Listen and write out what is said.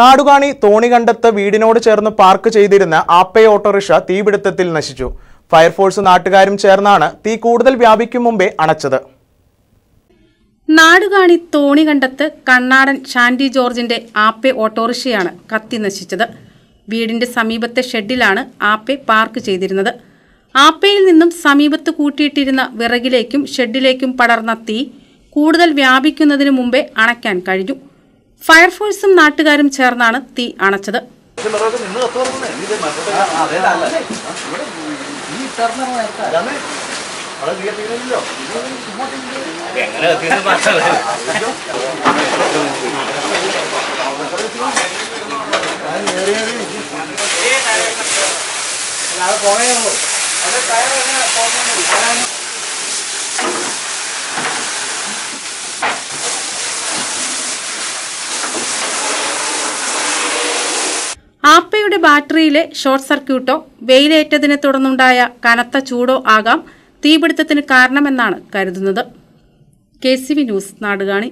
നാടുകാണി തോണികണ്ടത്ത് വീടിനോട് ചേർന്ന് പാർക്ക് ചെയ്തിരുന്ന ആപ്പേ ഓട്ടോറിക്ഷ തീപിടുത്തത്തിൽ നശിച്ചു. ഫയർഫോഴ്സ് നാട്ടുകാരും ചേർന്നാണ് തീ കൂടുതൽ വ്യാപിക്കും മുമ്പേ അണച്ചത്. നാടുകാണി തോണികണ്ടത്ത് കണ്ണാടൻ ഷാൻഡി ജോർജിന്റെ ആപ്പെ ഓട്ടോറിക്ഷയാണ് കത്തി നശിച്ചത്. വീടിന്റെ സമീപത്തെ ഷെഡിലാണ് ആപ്പെ പാർക്ക് ചെയ്തിരുന്നത്. ആപ്പയിൽ നിന്നും സമീപത്ത് കൂട്ടിയിട്ടിരുന്ന വിറകിലേക്കും ഷെഡിലേക്കും പടർന്ന തീ കൂടുതൽ വ്യാപിക്കുന്നതിന് മുമ്പേ അണയ്ക്കാൻ കഴിഞ്ഞു. ഫയർഫോഴ്സും നാട്ടുകാരും ചേർന്നാണ് തീ അണച്ചത്. ആപ്പയുടെ ബാറ്ററിയിലെ ഷോർട്ട് സർക്യൂട്ടോ വെയിലേറ്റതിനെ തുടർന്നുണ്ടായ കനത്ത ചൂടോ ആകാം തീപിടുത്തത്തിന് കാരണമെന്നാണ് കരുതുന്നത്. K news Nadukani.